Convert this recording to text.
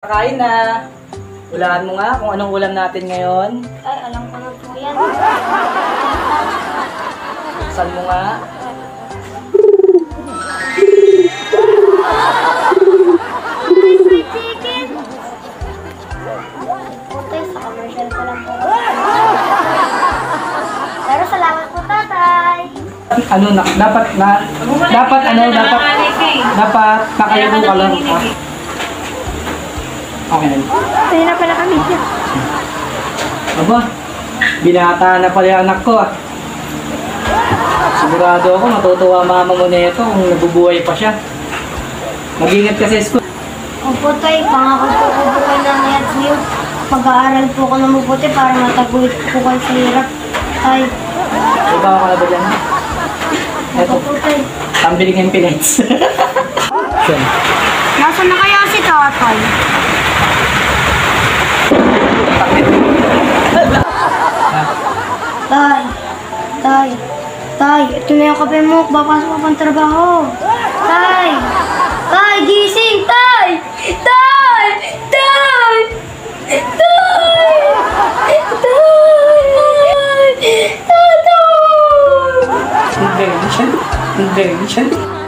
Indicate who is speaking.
Speaker 1: Kain na. Ulaan mo nga kung anong ulam natin ngayon.
Speaker 2: Ay, alam ko na po yan.
Speaker 1: Saan mo nga?
Speaker 2: Fried chicken! Puti, sa commercial ko lang po. Pero salamat po, tatay.
Speaker 1: Ano na, dapat na, dapat ano, dapat, dapat nakayuko ka lang. ah. Okay.
Speaker 2: Kaya na pala kami siya.
Speaker 1: Aba, binata na pala yung anak ko ah. Sigurado ako matutuwa mama mo nito kung nabubuhay pa siya. Mag-ingat ka sa school.
Speaker 2: Opo, tay. Pangako po ko po kayo ng health niyo. Mag-aaral po ako ng mabuti para mataguyod po kayo sa hirap. Tay.
Speaker 1: Iba ka na ba dyan?
Speaker 2: Tay.
Speaker 1: tambiling yung pinates.
Speaker 2: Nasaan na kaya si tatay? Tay, tay, tay, ito na yung kape mo. Papasok ka pang trabaho. Tay, tay, gising, tay! Tay! Tay! Tay! Tay! Tay!
Speaker 1: Hindi, siyan. Hindi, siyan.